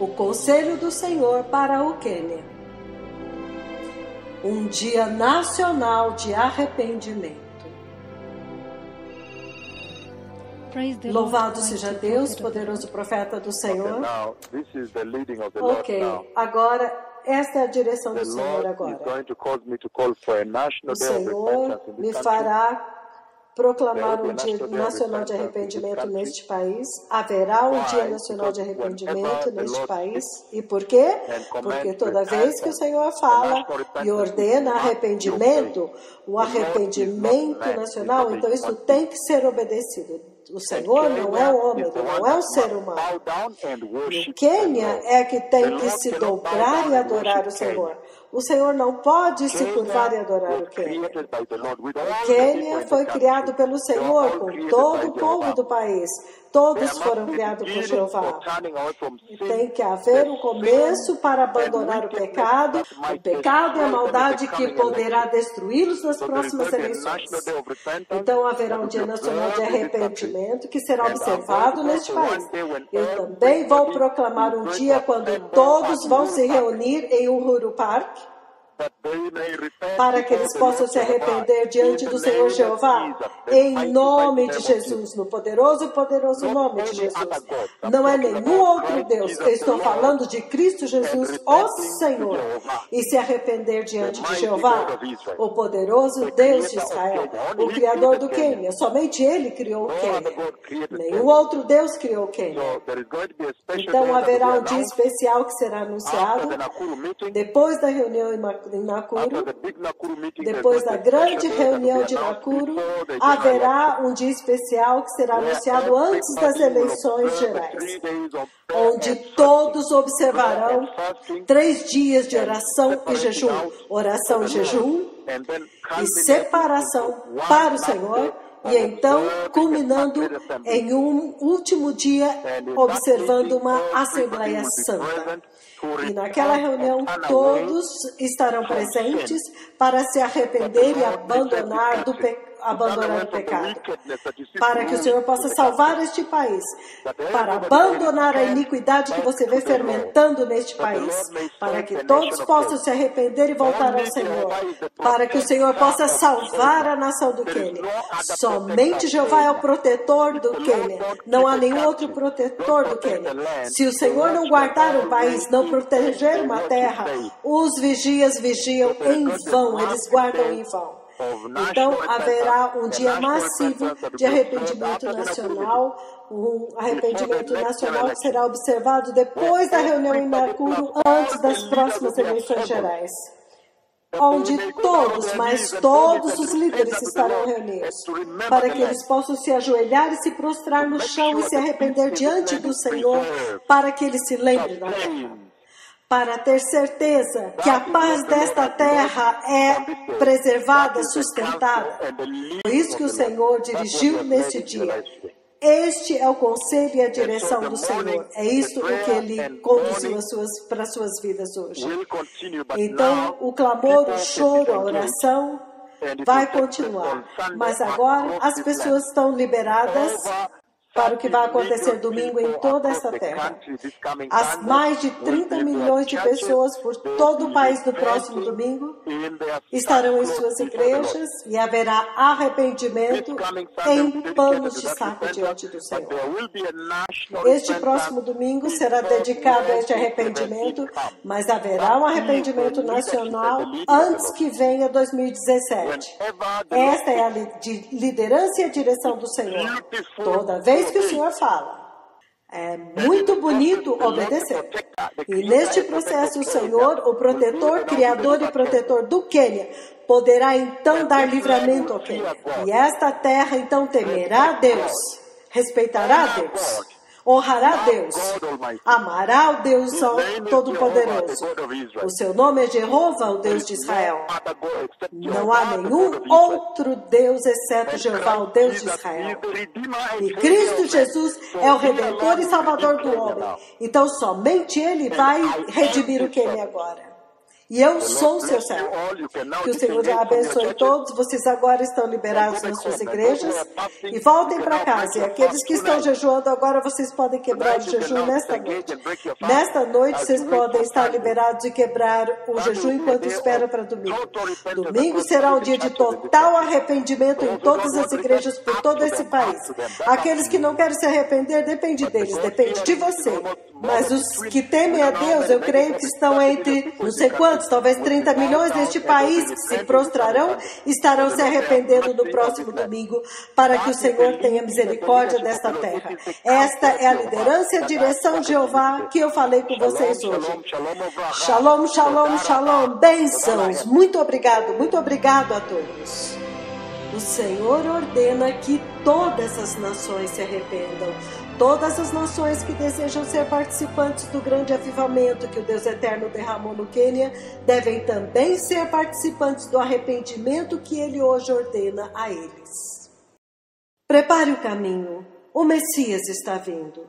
o conselho do Senhor para o Quênia. Um dia nacional de arrependimento. Louvado seja Deus, poderoso profeta do Senhor. Ok, agora esta é a direção do Senhor agora. O Senhor me fará proclamar um dia nacional de arrependimento neste país. Haverá um dia nacional de arrependimento neste país. E por quê? Porque toda vez que o Senhor fala e ordena arrependimento, o arrependimento nacional, então isso tem que ser obedecido. O Senhor não é o homem, não é o ser humano. Quênia é que tem que se dobrar e adorar o Senhor. O Senhor não pode se curvar e adorar o Quênia. O Quênia foi criado pelo Senhor com todo o povo do país. Todos foram criados por Jeová. E tem que haver um começo para abandonar o pecado, o pecado e a maldade que poderá destruí-los nas próximas eleições. Então haverá um dia nacional de arrependimento que será observado neste país. Eu também vou proclamar um dia quando todos vão se reunir em Uhuru Park para que eles possam se arrepender diante do Senhor Jeová, em nome de Jesus, no poderoso, poderoso nome de Jesus. Não é nenhum outro Deus, eu estou falando de Cristo Jesus, o Senhor, e se arrepender diante de Jeová, o poderoso Deus de Israel, o Criador do Quênia. Somente Ele criou o Quênia. Nenhum outro Deus criou o Quênia. Então haverá um dia especial que será anunciado depois da reunião em Nakuru, depois da grande reunião de Nakuru, haverá um dia especial que será anunciado antes das eleições gerais, onde todos observarão três dias de oração e jejum, oração e jejum e separação para o Senhor e então culminando em um último dia observando uma Assembleia Santa. E naquela reunião todos estarão presentes para se arrepender e abandonar do pecado abandonar o pecado, para que o Senhor possa salvar este país, para abandonar a iniquidade que você vê fermentando neste país, para que todos possam se arrepender e voltar ao Senhor, para que o Senhor possa salvar a nação do Quênia. Somente Jeová é o protetor do Quênia, não há nenhum outro protetor do Quênia. Se o Senhor não guardar o país, não proteger uma terra, os vigias vigiam em vão, eles guardam em vão. Então, haverá um dia massivo de arrependimento nacional, um arrependimento nacional que será observado depois da reunião em Nakuru, antes das próximas eleições gerais onde todos, mas todos os líderes estarão reunidos, para que eles possam se ajoelhar e se prostrar no chão e se arrepender diante do Senhor, para que ele se lembre da terra para ter certeza que a paz desta terra é preservada, sustentada. Por isso que o Senhor dirigiu neste dia. Este é o conselho e a direção do Senhor. É isso o que Ele conduziu as suas, para as suas vidas hoje. Então, o clamor, o choro, a oração vai continuar. Mas agora as pessoas estão liberadas para o que vai acontecer domingo em toda esta terra. As mais de 30 milhões de pessoas por todo o país no próximo domingo estarão em suas igrejas e haverá arrependimento em panos de saco diante do Senhor. Este próximo domingo será dedicado a este arrependimento, mas haverá um arrependimento nacional antes que venha 2017. Esta é a liderança e a direção do Senhor. Toda vez que o Senhor fala. É muito bonito obedecer. E neste processo, o Senhor, o protetor, criador e protetor do Quênia, poderá então dar livramento ao Quênia. E esta terra então temerá Deus, respeitará Deus honrará Deus, amará o Deus Todo-Poderoso. O seu nome é Jeová, o Deus de Israel. Não há nenhum outro Deus exceto Jeová, o Deus de Israel. E Cristo Jesus é o Redentor e Salvador do homem. Então somente Ele vai redimir o que ele agora. E eu sou o seu servo. Que o Senhor abençoe todos. Vocês agora estão liberados nas suas igrejas. E voltem para casa. E aqueles que estão jejuando agora, vocês podem quebrar o jejum nesta noite. Nesta noite, vocês podem estar liberados e quebrar o jejum enquanto esperam para domingo. Domingo será um dia de total arrependimento em todas as igrejas por todo esse país. Aqueles que não querem se arrepender, depende deles, depende de você. Mas os que temem a Deus, eu creio que estão entre não sei quantos, talvez 30 milhões neste país que se prostrarão, estarão se arrependendo no próximo domingo, para que o Senhor tenha misericórdia desta terra. Esta é a liderança e a direção de Jeová que eu falei com vocês hoje. Shalom, shalom, shalom. Bênçãos. Muito obrigado, muito obrigado a todos. O Senhor ordena que todas as nações se arrependam. Todas as nações que desejam ser participantes do grande avivamento que o Deus Eterno derramou no Quênia devem também ser participantes do arrependimento que ele hoje ordena a eles. Prepare o caminho. O Messias está vindo.